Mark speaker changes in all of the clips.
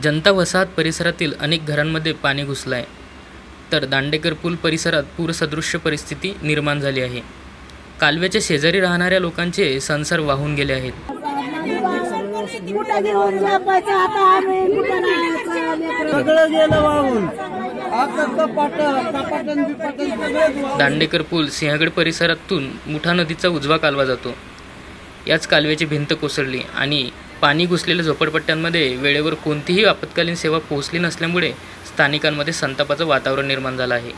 Speaker 1: जनता वसाहत परिसरातील अनेक घरांमध्ये पाणी घुसलं आहे तर दांडेकर पूल परिसरात पूरसदृश्य परिस्थिती निर्माण झाली आहे. कालव्याच्या शेजारी राहणाऱ्या लोकांचे संसार वाहून गेले आहेत. दांडेकर पूल सिंहगड परिसरातून मुठा नदीचा उजवा कालवा जातो. याच कालव्याची भिंत कोसळली आणि पाणी घुसलेल्या झोपडपट्ट्यांमध्ये वेळेवर कोणतीही आपत्कालीन सेवा पोहोचली नसल्यामुळे स्थानिकांमध्ये संतापाचं वातावरण निर्माण झालं आहे.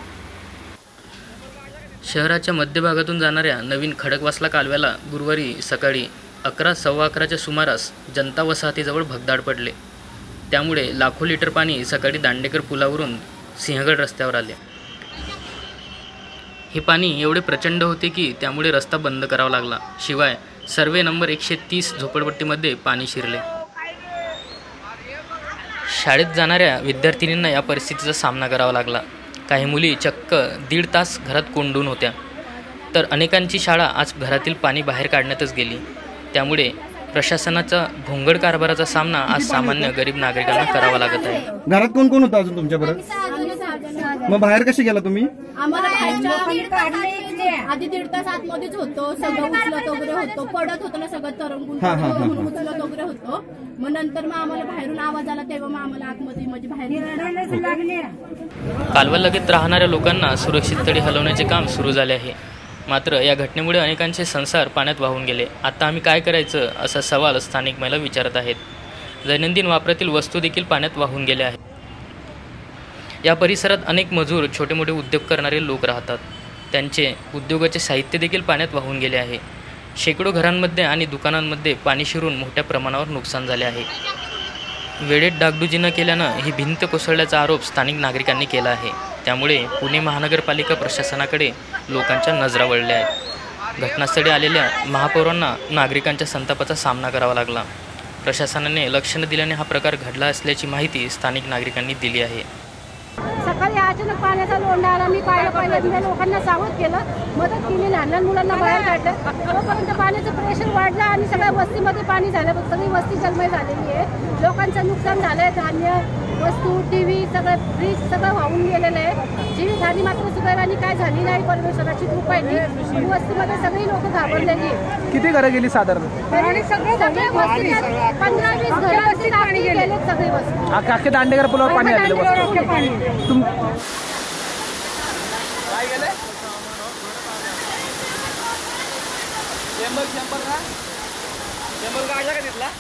Speaker 1: शहराच्या मध्यभागातून जाणाऱ्या नवीन खडकवासला कालव्याला गुरुवारी सकाळी अकरा सव्वा अकराच्या सुमारास जनता वसाहतीजवळ भगदाड पडले. त्यामुळे लाखो लिटर पाणी सकाळी दांडेकर पुलावरून सिंहगड रस्त्यावर आले. हे पाणी एवढे प्रचंड होते की त्यामुळे रस्ता बंद करावा लागला. शिवाय सर्वे नंबर एकशे तीस झोपडपट्टीमध्ये पाणी शिरले. शाळेत जाणाऱ्या विद्यार्थिनींना या परिस्थितीचा सामना करावा लागला. काही मुली चक्क दीड तास घरात कोंडून होत्या. तर अनेकांची शाळा आज घरातील पाणी बाहेर काढण्यातच गेली. त्यामुळे प्रशासनाचा भोंगड कारभाराचा सामना आज सामान्य गरीब नागरिकांना करावा लागत आहे.
Speaker 2: घरात कोण कोण होतं अजून तुमच्या मग बाहेर कसे गेला तुम्ही?
Speaker 3: आम्हाला आधी दीड तास आतमध्येच होतो. सगळं उचलत वगैरे होतो. पडत होतं ना सगळं तरंगून
Speaker 2: हा, हा, हा.
Speaker 3: उचलत वगैरे होतो. मग नंतर मग आम्हाला बाहेरून आवाज आला तेव्हा मग आम्हाला आतमध्ये म्हणजे बाहेर
Speaker 1: कालव्यालगत राहणाऱ्या लोकांना सुरक्षित स्थळी हलवण्याचे काम सुरू झाले आहे. मात्र या घटनेमुळे अनेकांचे संसार पाण्यात वाहून गेले. आता आम्ही काय करायचं असा सवाल स्थानिक महिला विचारत आहेत. दैनंदिन वापरातील वस्तू देखील पाण्यात वाहून गेल्या आहेत. या परिसरात अनेक मजूर छोटे मोठे उद्योग करणारे लोक राहतात. त्यांचे उद्योगाचे साहित्य देखील पाण्यात वाहून गेले आहे. शेकडो घरांमध्ये आणि दुकानांमध्ये पाणी शिरून मोठ्या प्रमाणावर नुकसान झाले आहे. वेळेत डागडुजी न केल्यानं ही भिंत कोसळल्याचा आरोप स्थानिक नागरिकांनी केला आहे. त्यामुळे पुणे महानगरपालिका प्रशासनाकडे लोकांच्या नजरा वळल्या आहेत. घटनास्थळी आलेल्या महापौरांना नागरिकांच्या संतापाचा सामना करावा लागला. प्रशासनाने लक्ष न दिल्याने हा प्रकार घडला असल्याची माहिती स्थानिक नागरिकांनी दिली आहे.
Speaker 4: अचानक पाण्याचा लोंढा आला मी पाहिलं पाहिलं मी लोकांना सावध केलं मदत केली लहान लहान मुलांना बाहेर काढलं. तोपर्यंत पाण्याचं प्रेशर वाढलं आणि सगळ्या वस्तीमध्ये पाणी झालं. सगळी वस्ती जलमय झालेली आहे. लोकांचं नुकसान झालंय. धान्य वस्तू टीव्ही सगळं फ्रीज सगळं वाहून गेलेलं आहे. जीवितहानी मात्र सुदैवानी काय झाली नाही परमेश्वराची कृपा आहे वस्तीमध्ये सगळी लोक घाबरलेली आहे
Speaker 5: किती घरं गेली साधारण?
Speaker 4: आणि सगळे सगळी वस्तू.
Speaker 5: अख्खे दांडेकर पुलावर पाणी आलेलं पाणी. तुम काय गेलं शंभर का का